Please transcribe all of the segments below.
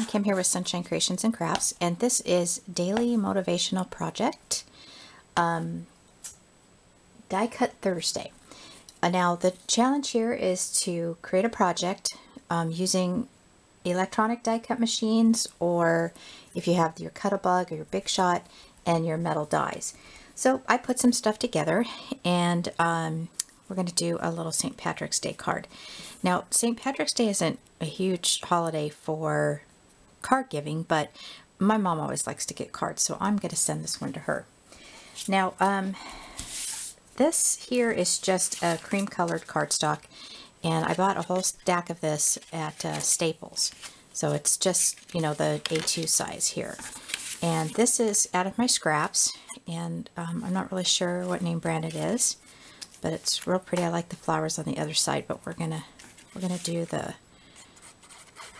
everyone, Kim here with Sunshine Creations and Crafts, and this is Daily Motivational Project um, Die Cut Thursday. Uh, now, the challenge here is to create a project um, using electronic die cut machines, or if you have your Cuttlebug or your Big Shot and your metal dies. So I put some stuff together, and um, we're going to do a little St. Patrick's Day card. Now, St. Patrick's Day isn't a huge holiday for card giving, but my mom always likes to get cards, so I'm going to send this one to her. Now, um, this here is just a cream colored cardstock, and I bought a whole stack of this at uh, Staples. So it's just, you know, the A2 size here. And this is out of my scraps, and um, I'm not really sure what name brand it is, but it's real pretty. I like the flowers on the other side, but we're gonna we're gonna do the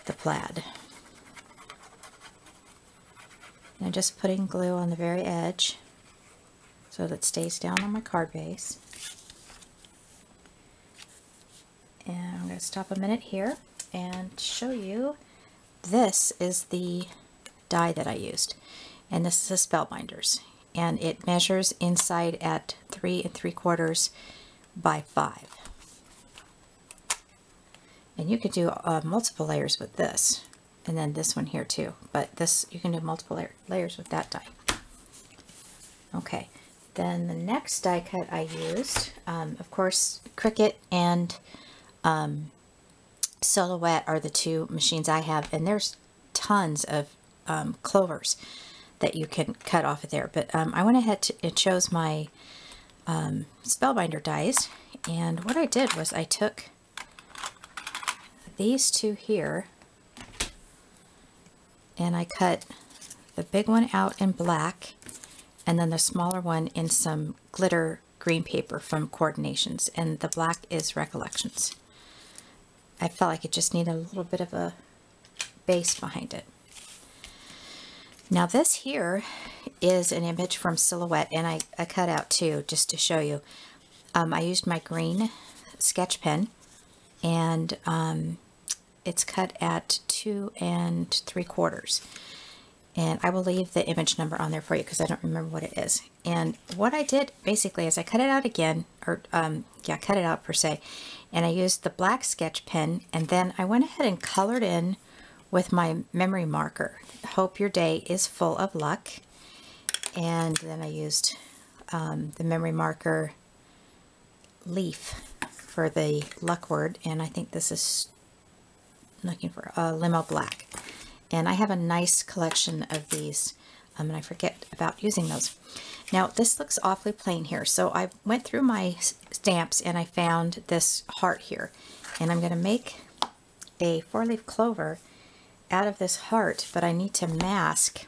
the plaid. I'm just putting glue on the very edge so that it stays down on my card base. And I'm going to stop a minute here and show you this is the die that I used. And this is a Spellbinders. And it measures inside at three and three quarters by five. And you could do uh, multiple layers with this. And then this one here too. But this, you can do multiple layer, layers with that die. Okay. Then the next die cut I used, um, of course, Cricut and um, Silhouette are the two machines I have. And there's tons of um, clovers that you can cut off of there. But um, I went ahead and chose my um, Spellbinder dies. And what I did was I took these two here and I cut the big one out in black and then the smaller one in some glitter green paper from Core'dinations and the black is Recollections. I felt like it just needed a little bit of a base behind it. Now this here is an image from Silhouette and I, I cut out two just to show you. Um, I used my green sketch pen and um, it's cut at two and three quarters. And I will leave the image number on there for you because I don't remember what it is. And what I did basically is I cut it out again, or um, yeah, cut it out per se. And I used the black sketch pen and then I went ahead and colored in with my memory marker. Hope your day is full of luck. And then I used um, the memory marker leaf for the luck word. And I think this is looking for a limo black. And I have a nice collection of these, um, and I forget about using those. Now, this looks awfully plain here, so I went through my stamps and I found this heart here. And I'm going to make a four-leaf clover out of this heart, but I need to mask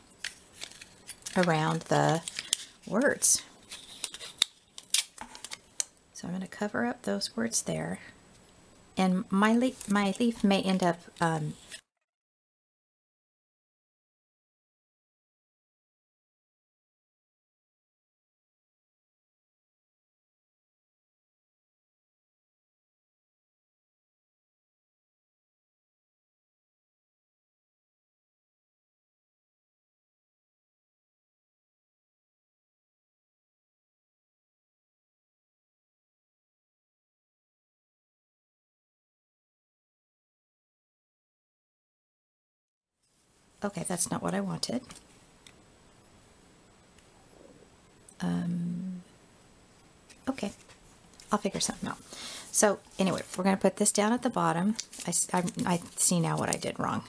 around the words. So I'm going to cover up those words there and my leaf, my leaf may end up um, Okay, that's not what I wanted. Um, okay, I'll figure something out. So anyway, we're going to put this down at the bottom. I, I, I see now what I did wrong.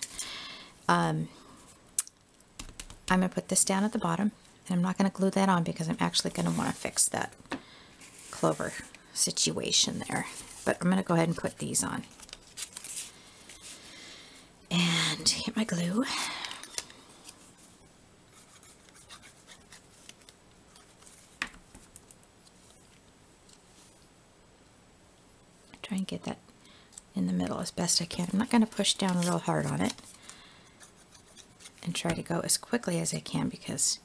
Um, I'm going to put this down at the bottom, and I'm not going to glue that on because I'm actually going to want to fix that clover situation there. But I'm going to go ahead and put these on. And get my glue. try and get that in the middle as best I can. I'm not going to push down real hard on it and try to go as quickly as I can because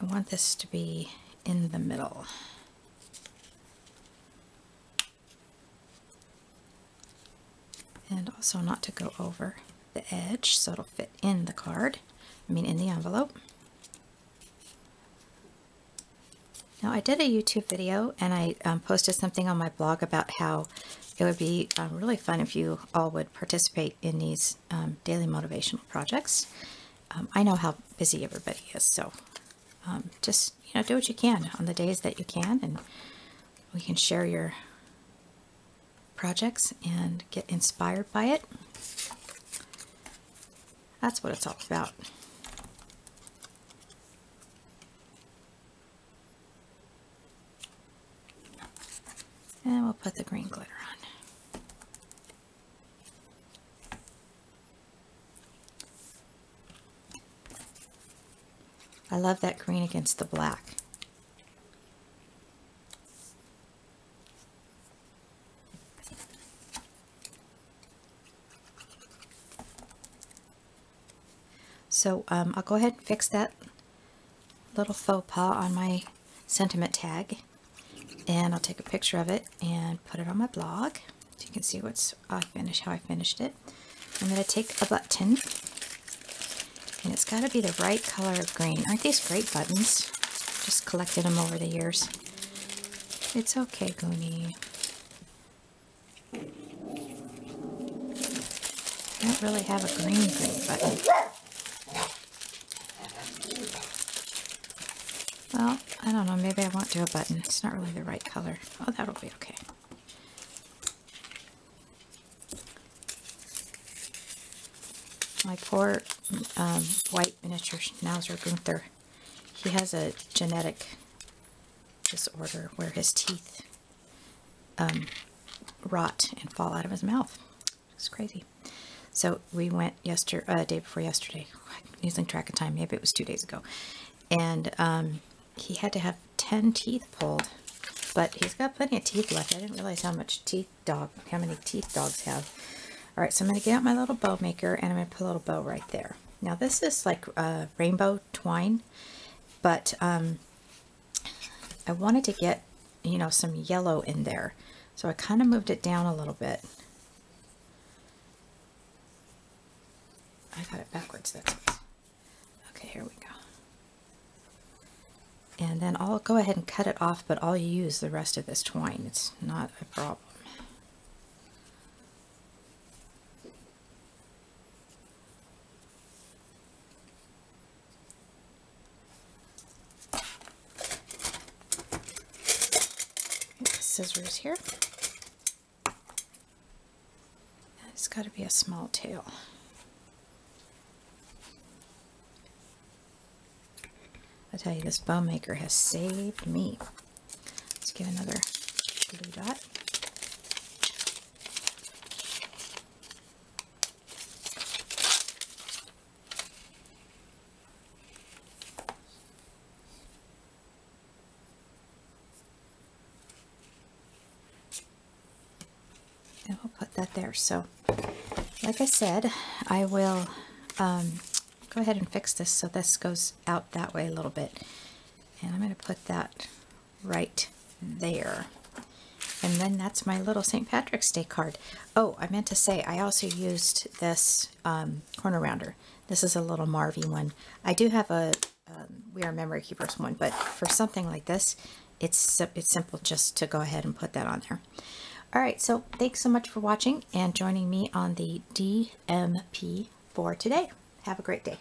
I want this to be in the middle. And also not to go over. the edge so it'll fit in the card, I mean in the envelope. Now I did a YouTube video and I um, posted something on my blog about how it would be um, really fun if you all would participate in these um, daily motivational projects. Um, I know how busy everybody is, so um, just you know do what you can on the days that you can, and we can share your projects and get inspired by it. That's what it's all about. And we'll put the green glitter on. I love that green against the black. So um, I'll go ahead and fix that little faux pas on my sentiment tag and I'll take a picture of it and put it on my blog so you can see what's I finished how I finished it. I'm going to take a button and it's got to be the right color of green. Aren't these great buttons? Just collected them over the years. It's okay, Goonie. I don't really have a green green button. Well, I don't know, maybe I won't do a button. It's not really the right color. Oh, that'll be okay. My poor um, white miniature Schnauzer Gunther, he has a genetic disorder where his teeth um, rot and fall out of his mouth. It's crazy. So we went yesterday, uh, day before yesterday, losing track of time, maybe it was two days ago, and um, he had to have 10 teeth pulled, but he's got plenty of teeth left. I didn't realize how much teeth dog, how many teeth dogs have. All right, so I'm going to get out my little bow maker and I'm going to put a little bow right there. Now this is like uh, rainbow twine, but um, I wanted to get, you know, some yellow in there. So I kind of moved it down a little bit. I got it backwards, that's Okay, here we go and then I'll go ahead and cut it off, but I'll use the rest of this twine. It's not a problem. scissors here. It's got to be a small tail. Tell you, this bow maker has saved me. Let's get another glue dot. And we'll put that there. So, like I said, I will um, go ahead and fix this so this goes out that way a little bit. And I'm going to put that right there. And then that's my little St. Patrick's Day card. Oh, I meant to say, I also used this um, corner rounder. This is a little Marvy one. I do have a um, We Are Memory Keepers one, but for something like this, it's, it's simple just to go ahead and put that on there. All right, so thanks so much for watching and joining me on the DMP for today. Have a great day.